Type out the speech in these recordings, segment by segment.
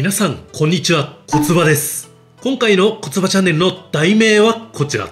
皆さん、こんにちは。コツバです。今回のコツバチャンネルの題名はこちら。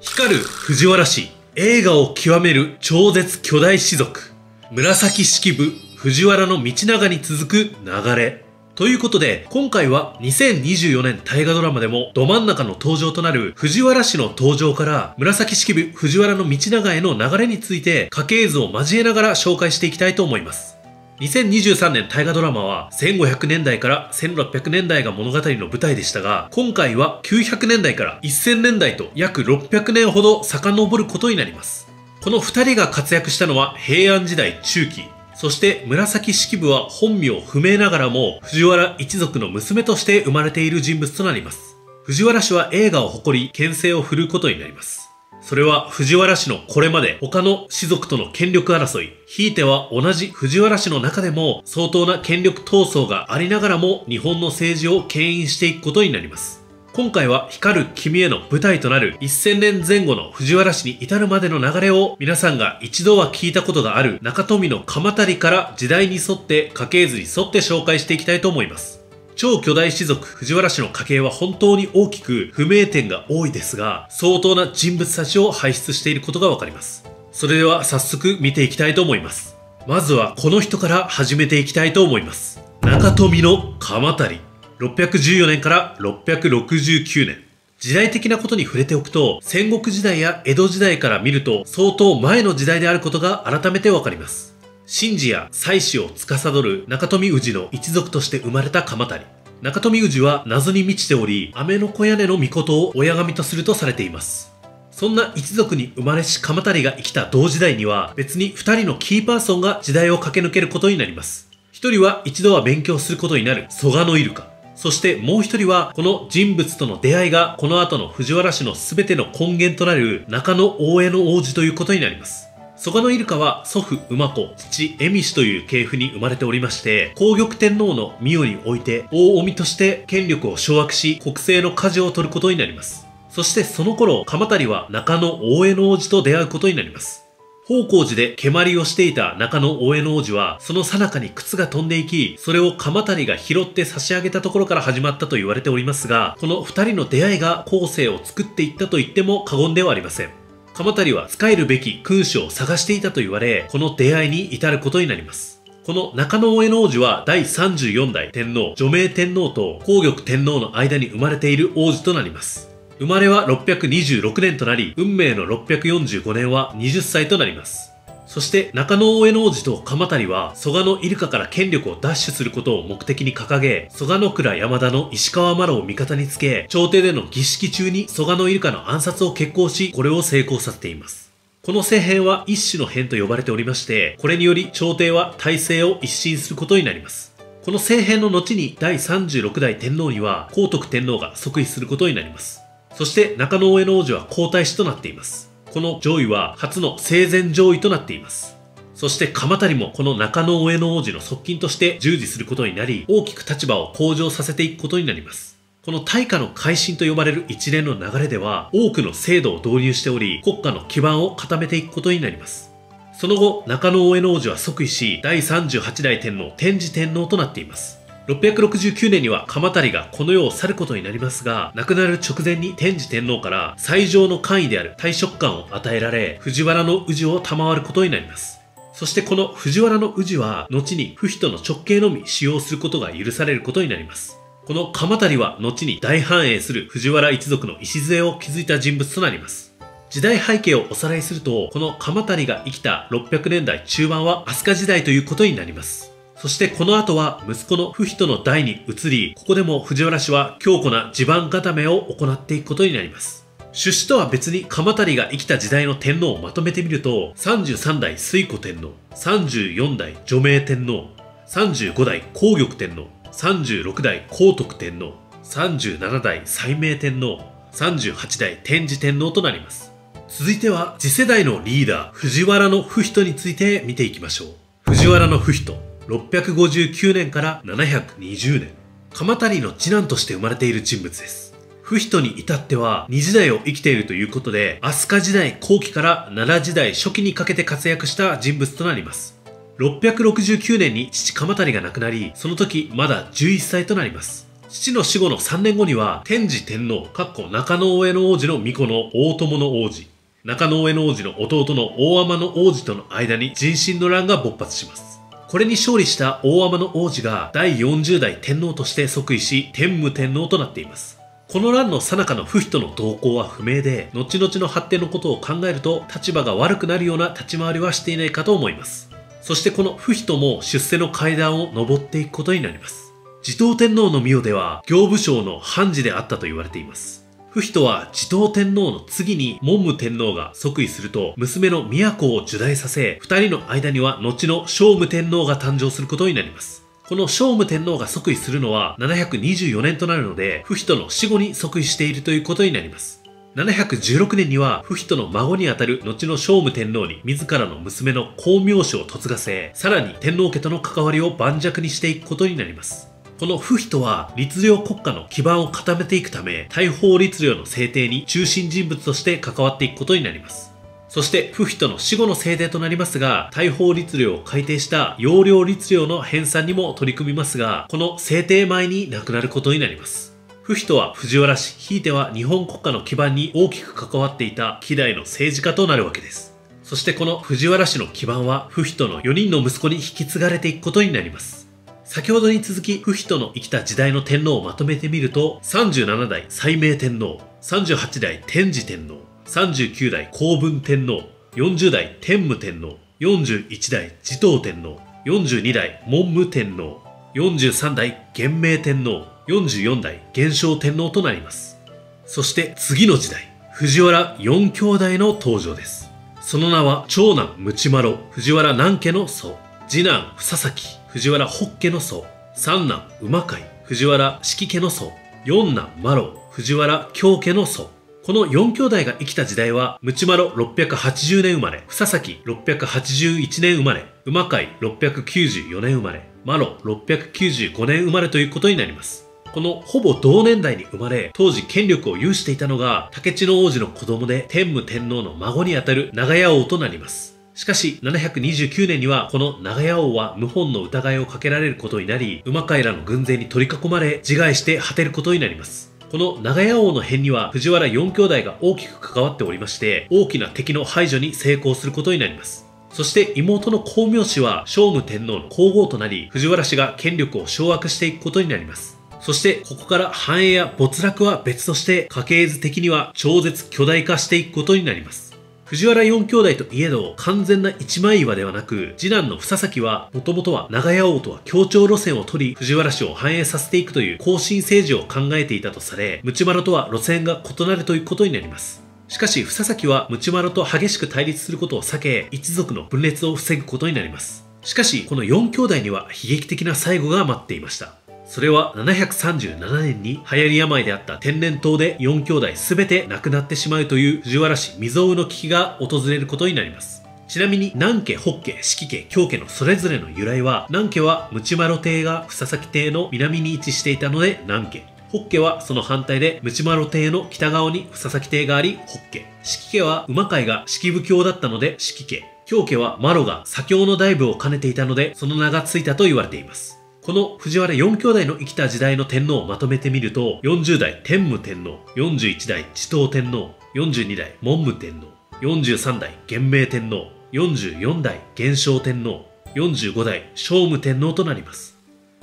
光る藤原氏、映画を極める超絶巨大氏族。紫式部藤原の道長に続く流れ。ということで、今回は2024年大河ドラマでもど真ん中の登場となる藤原氏の登場から紫式部藤原の道長への流れについて家系図を交えながら紹介していきたいと思います。2023年大河ドラマは1500年代から1600年代が物語の舞台でしたが、今回は900年代から1000年代と約600年ほど遡ることになります。この2人が活躍したのは平安時代中期。そして紫式部は本名不明ながらも藤原一族の娘として生まれている人物となります。藤原氏は映画を誇り牽制を振るうことになります。それは藤原氏のこれまで他の氏族との権力争い、ひいては同じ藤原氏の中でも相当な権力闘争がありながらも日本の政治を牽引していくことになります。今回は光る君への舞台となる1000年前後の藤原氏に至るまでの流れを皆さんが一度は聞いたことがある中富の鎌足から時代に沿って家系図に沿って紹介していきたいと思います。超巨大氏族藤原氏の家系は本当に大きく不明点が多いですが相当な人物たちを輩出していることがわかります。それでは早速見ていきたいと思います。まずはこの人から始めていきたいと思います。中富の鎌足614年から669年。時代的なことに触れておくと戦国時代や江戸時代から見ると相当前の時代であることが改めてわかります。神事や祭祀を司る中富氏の一族として生まれた鎌足中富氏は謎に満ちており雨の小屋根の御事を親神とするとされています。そんな一族に生まれし鎌足が生きた同時代には別に2人のキーパーソンが時代を駆け抜けることになります。1人は一度は勉強することになる蘇我のイルカ。そしてもう1人はこの人物との出会いがこの後の藤原氏の全ての根源となる中野大江の王子ということになります。蘇我のイルカは祖父馬子、父恵美氏という系譜に生まれておりまして、皇玉天皇の御代において大臣として権力を掌握し、国政の舵を取ることになります。そしてその頃、鎌足は中野大江の王子と出会うことになります。宝光寺で蹴鞠をしていた中野大江の王子は、その最中に靴が飛んでいき、それを鎌足が拾って差し上げたところから始まったと言われておりますが、この二人の出会いが後世を作っていったと言っても過言ではありません。鎌足は使えるべき君主を探していたと言われ、この出会いに至ることになります。この中野大江の王子は第34代天皇、除名天皇と皇玉天皇の間に生まれている王子となります。生まれは626年となり、運命の645年は20歳となります。そして中野大江の王子と鎌足は蘇我のイルカから権力を奪取することを目的に掲げ蘇我の倉山田の石川麻呂を味方につけ朝廷での儀式中に蘇我のイルカの暗殺を決行しこれを成功させています。この政変は一種の変と呼ばれておりましてこれにより朝廷は体制を一新することになります。この政変の後に第36代天皇には皇徳天皇が即位することになります。そして中野大江の王子は皇太子となっています。この上位は初の生前上位となっています。そして鎌足もこの中野大江の王子の側近として従事することになり、大きく立場を向上させていくことになります。この大化の改新と呼ばれる一連の流れでは、多くの制度を導入しており、国家の基盤を固めていくことになります。その後、中野大江の王子は即位し、第38代天皇天智天皇となっています。669年には鎌足がこの世を去ることになりますが、亡くなる直前に天智天皇から最上の官位である大職官を与えられ、藤原の氏を賜ることになります。そしてこの藤原の氏は、後に不人の直系のみ使用することが許されることになります。この鎌足は後に大繁栄する藤原一族の礎を築いた人物となります。時代背景をおさらいすると、この鎌足が生きた600年代中盤は飛鳥時代ということになります。そしてこの後は息子の不人の代に移り、ここでも藤原氏は強固な地盤固めを行っていくことになります。出資とは別に鎌足が生きた時代の天皇をまとめてみると、33代推古天皇、34代除名天皇、35代皇玉天皇、36代皇徳天皇、37代斉明天皇、38代天智天皇となります。続いては次世代のリーダー藤原の不人について見ていきましょう。藤原の不人。659年から720年鎌足の次男として生まれている人物です不人に至っては2時代を生きているということで飛鳥時代後期から奈良時代初期にかけて活躍した人物となります669年に父鎌足が亡くなり、その時まだ11歳となります。父の死後の3年後には、天智天皇、かっこ中野上の王子の巫女の大友の王子、中野上の王子の弟の大天の王子との間に人心の乱が勃発します。これに勝利した大天の王子が第40代天皇として即位し、天武天皇となっています。この乱の最中の不人の動向は不明で、後々の発展のことを考えると立場が悪くなるような立ち回りはしていないかと思います。そしてこの不人も出世の階段を登っていくことになります。持統天皇の御代では行部省の判事であったと言われています。不人は持統天皇の次に文武天皇が即位すると娘の都を受代させ、二人の間には後の聖武天皇が誕生することになります。この聖武天皇が即位するのは724年となるので、不人の死後に即位しているということになります。716年には、不人の孫にあたる後の聖武天皇に自らの娘の光明氏を嫁がせ、さらに天皇家との関わりを盤石にしていくことになります。この不人は律令国家の基盤を固めていくため、大法律令の制定に中心人物として関わっていくことになります。そして、不人の死後の制定となりますが、大法律令を改定した要領律令の編纂にも取り組みますが、この制定前に亡くなることになります。不人は藤原氏、ひいては日本国家の基盤に大きく関わっていた希代の政治家となるわけです。そしてこの藤原氏の基盤は、不人の4人の息子に引き継がれていくことになります。先ほどに続き、不人の生きた時代の天皇をまとめてみると、37代西明天皇、38代天智天皇、39代公文天皇、40代天武天皇、41代持統天皇、42代文武天皇、43代元明天皇、44代元正天皇となります。そして次の時代、藤原四兄弟の登場です。その名は長男ムチマロ、藤原南家の祖、次男房崎、藤原北家の祖、三男馬飼、藤原四季家の祖、四男麻呂、藤原京家の祖。この四兄弟が生きた時代は、ムチマロ680年生まれ、房崎681年生まれ、馬飼694年生まれ、麻呂695年生まれということになります。このほぼ同年代に生まれ、当時権力を有していたのが、竹地の王子の子供で天武天皇の孫にあたる長屋王となります。しかし、729年には、この長屋王は謀反の疑いをかけられることになり、馬飼らの軍勢に取り囲まれ、自害して果てることになります。この長屋王の変には、藤原四兄弟が大きく関わっておりまして、大きな敵の排除に成功することになります。そして妹の光明氏は聖武天皇の皇后となり、藤原氏が権力を掌握していくことになります。そして、ここから繁栄や没落は別として、家系図的には超絶巨大化していくことになります。藤原四兄弟といえど完全な一枚岩ではなく、次男の房崎はもともとは長屋王とは協調路線を取り、藤原氏を繁栄させていくという後進政治を考えていたとされ、ムチマロとは路線が異なるということになります。しかし、房崎はムチマロと激しく対立することを避け、一族の分裂を防ぐことになります。しかし、この4兄弟には悲劇的な最後が待っていました。それは737年に流行り病であった天然痘で4兄弟全て亡くなってしまうという藤原氏未曾有の危機が訪れることになります。ちなみに南家、北家、四季家、京家のそれぞれの由来は南家はムチマロ邸が房崎邸の南に位置していたので南家。北家はその反対で、ムチマロ邸の北側に房崎邸があり、北家。四季家は馬飼が四季武教だったので、四季家。京家はマロが左京の大部を兼ねていたので、その名がついたと言われています。この藤原4兄弟の生きた時代の天皇をまとめてみると、40代天武天皇、41代地頭天皇、42代文武天皇、43代元明天皇、44代元正天皇、45代聖武天皇となります。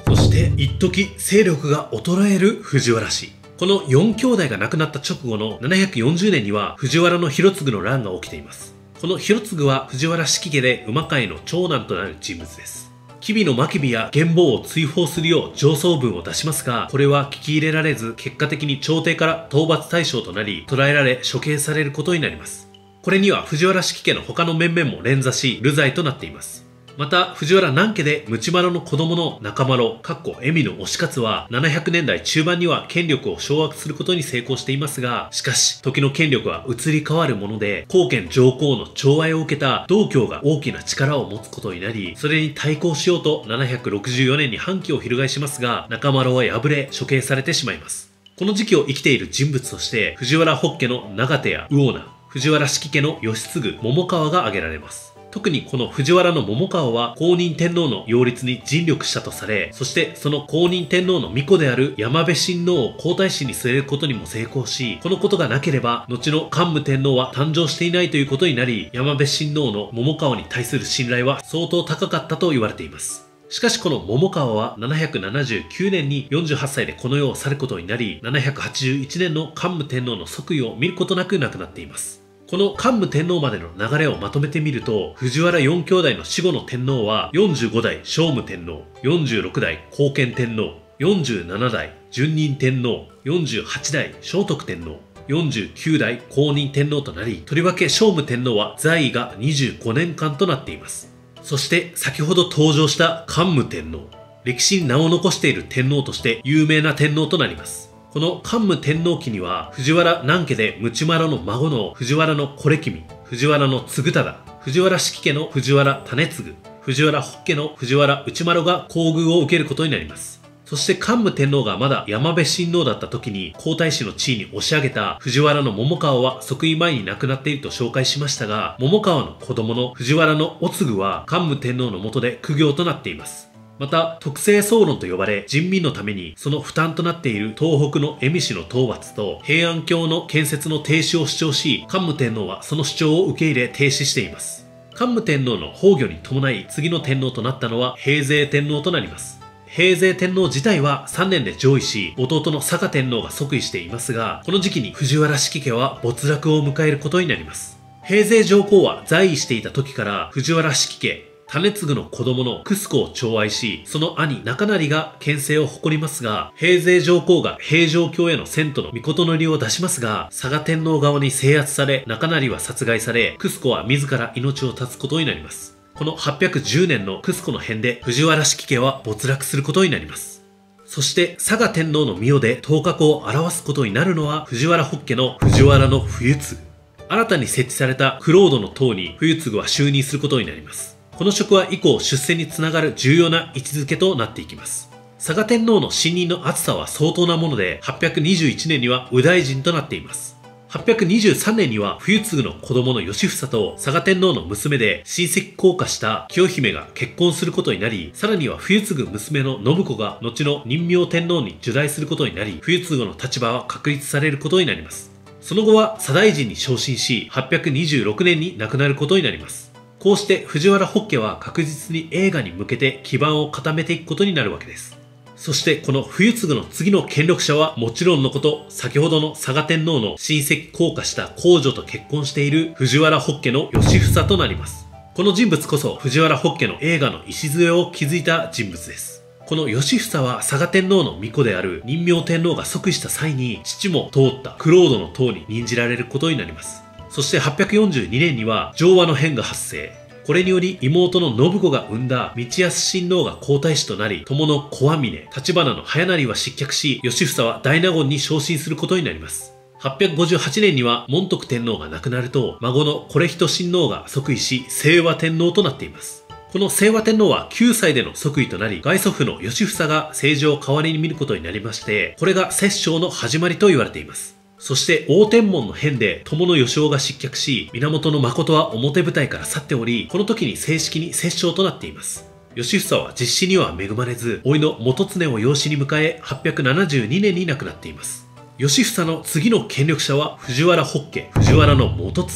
そして、一時勢力が衰える藤原氏。この4兄弟が亡くなった直後の740年には藤原の広次の乱が起きています。この広次は藤原式家で馬飼の長男となる人物です。吉備の真備や元宝を追放するよう上層文を出しますが、これは聞き入れられず、結果的に朝廷から討伐対象となり、捕らえられ処刑されることになります。これには藤原式家の他の面々も連座し、流罪となっています。また、藤原南家でムチマロの子供の中丸、かっこエミの推し活は、700年代中盤には権力を掌握することに成功していますが、しかし、時の権力は移り変わるもので、後見上皇の寵愛を受けた道教が大きな力を持つことになり、それに対抗しようと764年に反旗を翻しますが、中丸は敗れ、処刑されてしまいます。この時期を生きている人物として、藤原北家の長手や魚名、藤原式家の義継、桃川が挙げられます。特にこの藤原の桃川は公認天皇の擁立に尽力したとされ、そしてその公認天皇の巫女である山部親王を皇太子に据えることにも成功し、このことがなければ、後の桓武天皇は誕生していないということになり、山部親王の桃川に対する信頼は相当高かったと言われています。しかしこの桃川は779年に48歳でこの世を去ることになり、781年の桓武天皇の即位を見ることなく亡くなっています。この桓武天皇までの流れをまとめてみると、藤原4兄弟の死後の天皇は45代聖武天皇、46代後見天皇、47代順任天皇、48代聖徳天皇、49代公認天皇となり、とりわけ聖武天皇は在位が25年間となっています。そして先ほど登場した桓武天皇。歴史に名を残している天皇として有名な天皇となります。この桓武天皇期には、藤原南家でムチマラの孫の藤原のコレキミ、藤原の継忠、藤原式家の藤原種継、藤原北家の藤原内丸が厚遇を受けることになります。そして桓武天皇がまだ山部親王だった時に皇太子の地位に押し上げた藤原の桃川は即位前に亡くなっていると紹介しましたが、桃川の子供の藤原のお継は桓武天皇の下で苦行となっています。また、特性総論と呼ばれ、人民のためにその負担となっている東北の恵美氏の討伐と平安京の建設の停止を主張し、桓武天皇はその主張を受け入れ停止しています。桓武天皇の崩御に伴い次の天皇となったのは平勢天皇となります。平勢天皇自体は3年で上位し、弟の佐賀天皇が即位していますが、この時期に藤原式家は没落を迎えることになります。平勢上皇は在位していた時から藤原式家、種継の子供のクスコを寵愛し、その兄中成が牽制を誇りますが、平勢上皇が平城京への遷都の御の利を出しますが、佐賀天皇側に制圧され、中成は殺害され、クスコは自ら命を絶つことになります。この810年のクスコの変で藤原式家は没落することになります。そして佐賀天皇の御代で頭角を表すことになるのは藤原北家の藤原の冬継。新たに設置されたクロードの塔に冬継は就任することになります。この職は以降出世につながる重要な位置づけとなっていきます。佐賀天皇の信任の厚さは相当なもので、821年には右大臣となっています。823年には冬継の子供の義房と佐賀天皇の娘で親戚降下した清姫が結婚することになり、さらには冬継ぐ娘の信子が後の任明天皇に受代することになり、冬継ぐの立場は確立されることになります。その後は左大臣に昇進し、826年に亡くなることになります。こうして藤原北家は確実に映画に向けて基盤を固めていくことになるわけです。そしてこの冬継の次の権力者はもちろんのこと、先ほどの佐賀天皇の親戚降下した皇女と結婚している藤原北家の義房となります。この人物こそ藤原北家の映画の礎を築いた人物です。この義房は佐賀天皇の巫女である任明天皇が即位した際に父も通ったクロードの塔に任じられることになります。そして842年には浄和の変が発生。これにより妹の信子が生んだ道康親王が皇太子となり、友の小網峰、立花の早成は失脚し、義房は大納言に昇進することになります。858年には門徳天皇が亡くなると、孫のコレヒト親王が即位し、清和天皇となっています。この清和天皇は9歳での即位となり、外祖父の義房が政治を代わりに見ることになりまして、これが摂政の始まりと言われています。そして大天門の変で友の義雄が失脚し、源誠は表舞台から去っており、この時に正式に摂政となっています。義房は実施には恵まれず、老いの元常を養子に迎え、872年に亡くなっています。義房の次の権力者は藤原北家、藤原の元常。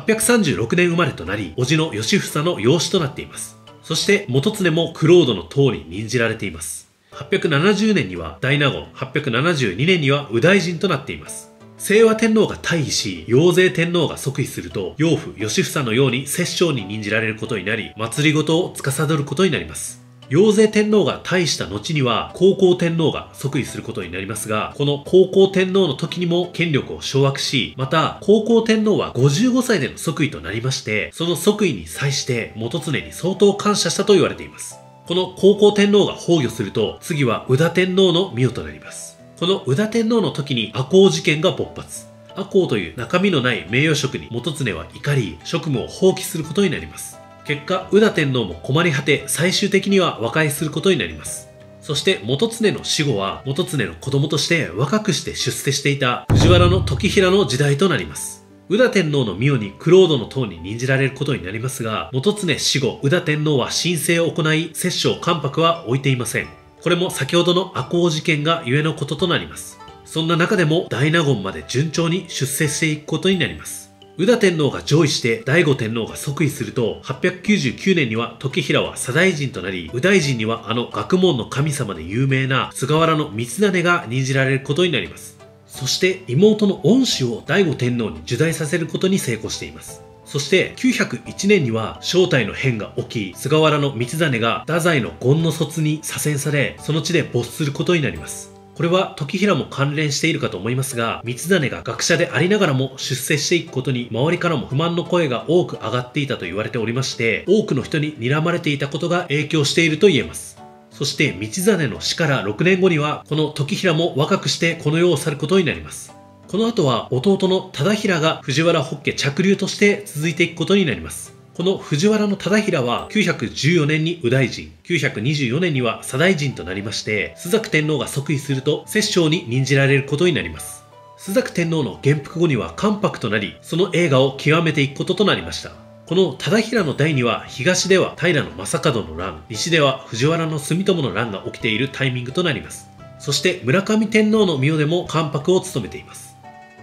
836年生まれとなり、叔父の義房の養子となっています。そして元常もクロードの塔に任じられています。870年には大納言、872年には右大臣となっています。清和天皇が退位し、陽勢天皇が即位すると、養父義房のように摂政に任じられることになり、祭りごとを司ることになります。陽勢天皇が退位した後には、高校天皇が即位することになりますが、この高校天皇の時にも権力を掌握し、また、高校天皇は55歳での即位となりまして、その即位に際して元常に相当感謝したと言われています。この高校天皇が崩御すると、次は宇田天皇の御代となります。この宇田天皇の時に赤穂事件が勃発。赤穂という中身のない名誉職に元常は怒り、職務を放棄することになります。結果、宇田天皇も困り果て、最終的には和解することになります。そして元常の死後は元常の子供として若くして出世していた藤原の時平の時代となります。宇田天皇の御代にクロードの塔に任じられることになりますが、元常死後、宇田天皇は申請を行い、摂政関白は置いていません。これも先ほどの赤穂事件がゆえのこととなります。そんな中でも大納言まで順調に出世していくことになります。宇田天皇が上位して醍醐天皇が即位すると、899年には時平は左大臣となり、右大臣にはあの学問の神様で有名な菅原道真が任じられることになります。そして妹の恩師を醍醐天皇に受代させることに成功しています。そして901年には正体の変が起き、菅原の道真が太宰の権の卒に左遷され、その地で没することになります。これは時平も関連しているかと思いますが、三種が学者でありながらも出世していくことに周りからも不満の声が多く上がっていたと言われておりまして、多くの人に睨まれていたことが影響していると言えます。そして道真の死から6年後には、この時平も若くしてこの世を去ることになります。この後は弟の忠平が藤原北家着流として続いていくことになります。この藤原の忠平は914年に右大臣、924年には左大臣となりまして、朱雀天皇が即位すると摂政に任じられることになります。朱雀天皇の元服後には関白となり、その映画を極めていくこととなりました。この忠平の代には東では平正門の乱、西では藤原の住友の乱が起きているタイミングとなります。そして村上天皇の御代でも関白を務めています。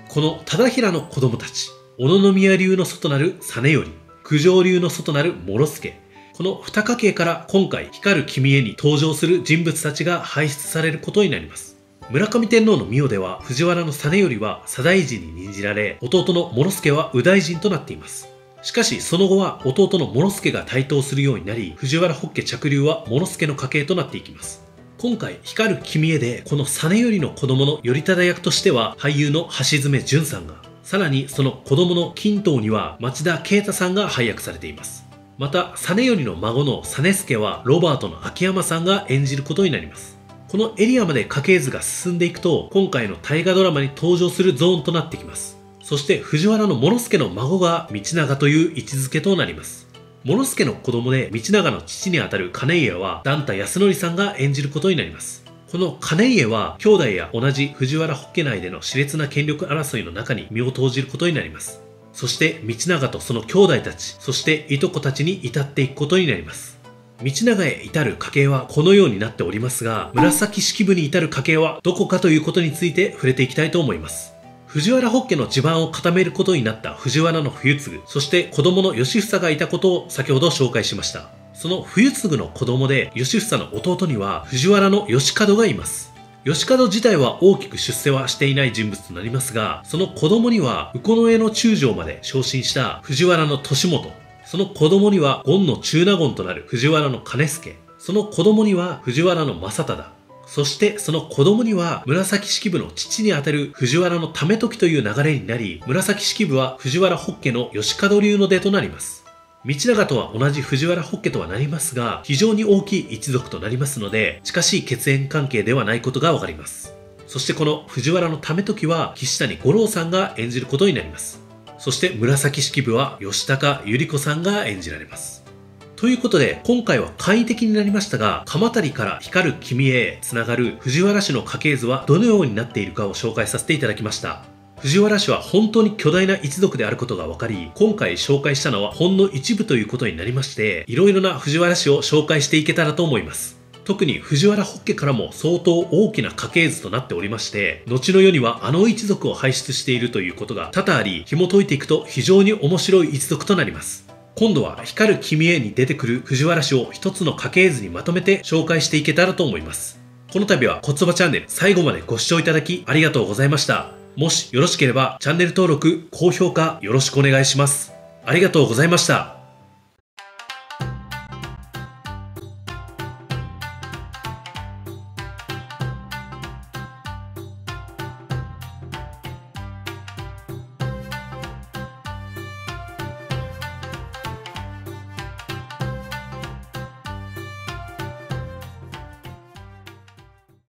この忠平の子供たち、小野宮流の祖となる実頼、九条流の祖となる諸助、この二家系から今回光る君へに登場する人物たちが輩出されることになります。村上天皇の御代では藤原の実頼は左大臣に任じられ、弟の諸助は右大臣となっています。しかしその後は弟の諸助が台頭するようになり、藤原北家着流は諸助の家系となっていきます。今回、光る君へで、この実頼の子供の頼忠役としては、俳優の橋爪淳さんが、さらにその子供の金藤には町田啓太さんが配役されています。また、実頼の孫の実助はロバートの秋山さんが演じることになります。このエリアまで家系図が進んでいくと、今回の大河ドラマに登場するゾーンとなってきます。そして藤原の諸助の孫が道長という位置づけとなります。諸助の子供で道長の父にあたる金家は、段太康則さんが演じることになります。この金家は兄弟や同じ藤原北家内での熾烈な権力争いの中に身を投じることになります。そして道長とその兄弟たち、そしていとこたちに至っていくことになります。道長へ至る家系はこのようになっておりますが、紫式部に至る家系はどこかということについて触れていきたいと思います。藤原北家の地盤を固めることになった藤原の冬継、そして子供の義房がいたことを先ほど紹介しました。その冬継の子供で義房の弟には藤原の義門がいます。義門自体は大きく出世はしていない人物となりますが、その子供には、右近の江の中将まで昇進した藤原の利元、その子供には、権の中納言となる藤原の兼助、その子供には藤原の正忠、そしてその子供には紫式部の父にあたる藤原の為時という流れになり、紫式部は藤原北家の義門流の出となります。道長とは同じ藤原北家とはなりますが、非常に大きい一族となりますので、近しい血縁関係ではないことがわかります。そしてこの藤原の為時は岸谷五郎さんが演じることになります。そして紫式部は吉高由里子さんが演じられます。ということで、今回は簡易的になりましたが、鎌足から光る君へつながる藤原氏の家系図はどのようになっているかを紹介させていただきました。藤原氏は本当に巨大な一族であることが分かり、今回紹介したのはほんの一部ということになりまして、いろいろな藤原氏を紹介していけたらと思います。特に藤原北家からも相当大きな家系図となっておりまして、後の世にはあの一族を輩出しているということが多々あり、紐解いていくと非常に面白い一族となります。今度は光る君へに出てくる藤原氏を一つの家系図にまとめて紹介していけたらと思います。この度はコツバチャンネル最後までご視聴いただきありがとうございました。もしよろしければチャンネル登録、高評価よろしくお願いします。ありがとうございました。